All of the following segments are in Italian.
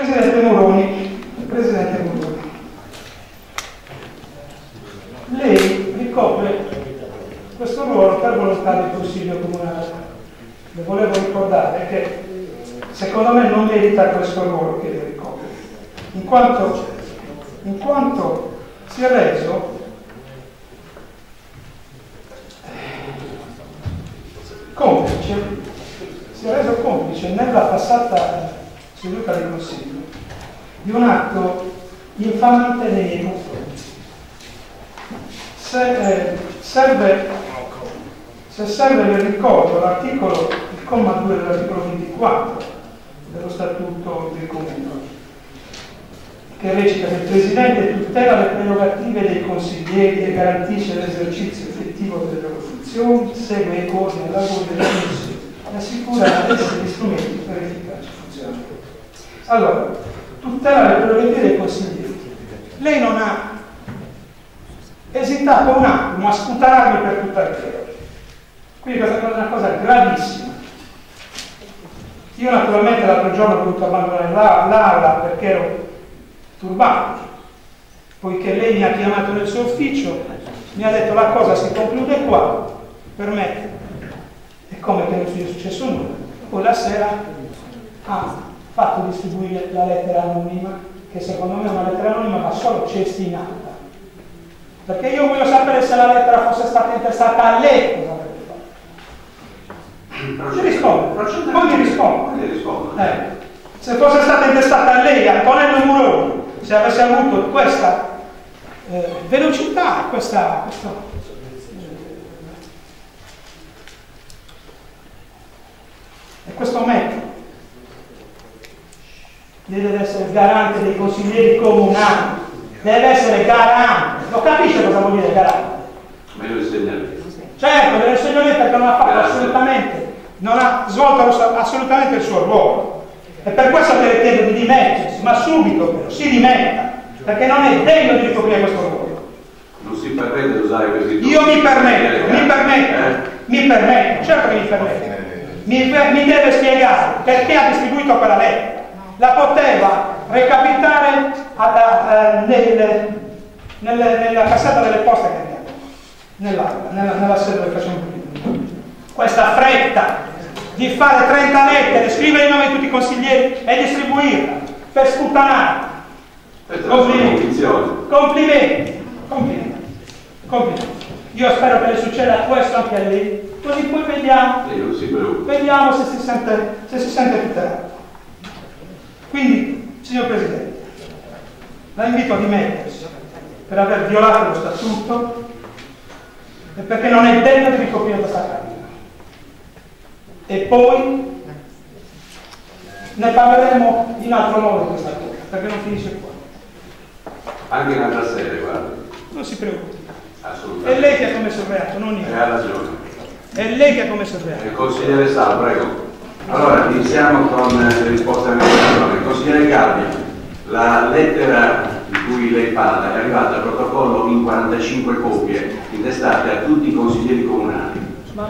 Presidente Moroni, Presidente Moroni, lei ricopre questo ruolo per volontà del Consiglio Comunale. Le volevo ricordare che secondo me non merita questo ruolo che lei ricopre, in quanto, in quanto si è reso complice, si è reso complice nella passata seduta del Consiglio di un atto infamante nei miei confronti. Se, eh, serve, se serve nel ricordo l'articolo, il comma 2 dell'articolo 24 dello Statuto del Comune, che recita che il Presidente tutela le prerogative dei consiglieri e garantisce l'esercizio effettivo delle loro funzioni, segue e coordina il lavoro delle commissioni e assicura ad essi gli strumenti per funzionamento. Allora, tutela le prerogative dei consiglieri. Lei non ha esitato un attimo a sputarmi per tutta la terra. Quindi questa è una cosa gravissima. Io naturalmente l'altro giorno ho dovuto abbandonare l'aula perché ero turbato, poiché lei mi ha chiamato nel suo ufficio, mi ha detto la cosa si conclude qua, per me è come che non sia successo nulla. Poi la sera ha fatto distribuire la lettera anonima, che secondo me è una lettera anonima ma solo cestinata. Perché io voglio sapere se la lettera fosse stata intestata a lei, cosa avrebbe fatto. Ci risponde, poi mi risponde. Eh. Se fosse stata intestata a lei, Antonello Muroni, se avesse avuto questa eh, velocità, questa, questo, e questo metodo, deve essere garante dei consiglieri comunali, deve essere garante, lo capisce cosa vuol dire garante? Meglio insegnare. Certo, deve insegnare perché non ha fatto Grazie. assolutamente, non ha svolto assolutamente il suo ruolo. E per questo che le chiedo di dimettersi, ma subito però, si dimetta, perché non è degno di ricoprire questo ruolo. Non si permette di usare questi Io mi permetto, mi Eh? permetto, mi permetto, certo che mi permetto. Mi, mi deve spiegare perché ha distribuito quella lettera. La poteva recapitare alla- eh, nel- nelle- nella cassetta delle poste che abbiamo, nella, nella, nella sede dove facciamo Questa fretta di fare 30 lettere, scrivere i nomi di tutti i consiglieri e distribuirla per sputtanare. Complimenti. Complimenti, complimenti, complimenti. Io spero che le succeda questo anche a lei, così poi vediamo, vediamo se si sente, se si sente tutelato. Quindi, signor Presidente, la invito a dimettersi per aver violato lo statuto e perché non è degno di ricoprire questa carica. E poi ne parleremo in altro modo questa cosa, perché non finisce qua. Anche in altra sede, guarda. Non si preoccupi. È Assolutamente. lei che ha commesso il reato, non E io. ha ragione. È lei che ha commesso il reato. Il consigliere Sal, prego. Allora, iniziamo con eh, le risposte alle domande. Consigliere Galli, la lettera di cui lei parla è arrivata al protocollo in 45 copie, intestate a tutti i consiglieri comunali.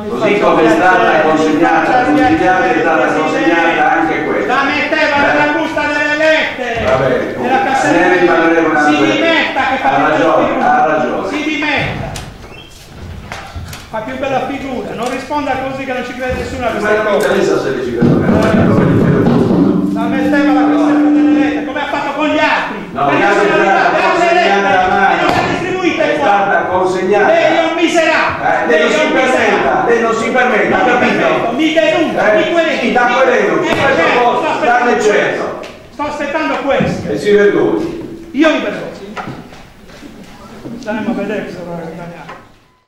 Così come è stata consegnata a tutti gli altri, è stata piacere, consegnata anche questa. La metteva Eh? nella busta delle lettere. Va bene, nella ne cassetta. riparleremo un altro Si giorno. dimetta che fa Ha più bella ragione, figura. ha ragione. Si dimetta. Fa più bella figura. Non risponda così che non ci crede nessuno a Ma questa non mi cosa. interessa se non è vero. La metteva la cassetta delle lettere, come ha fatto con gli altri. No, Perché è stata arrivate altre consegnata lettere e non le ha distribuite È qua. stata consegnata. Lei è un miserato. Eh, lei non è si permetta, lei non si permetta, Non mi capito? mi denuncia, Eh, mi quereli. sì, da querelo, aspettando danne questo. certo. Sto aspettando questo. E si vergogni. Io mi vergogno. Staremo a vedere cosa vorrà guadagnare.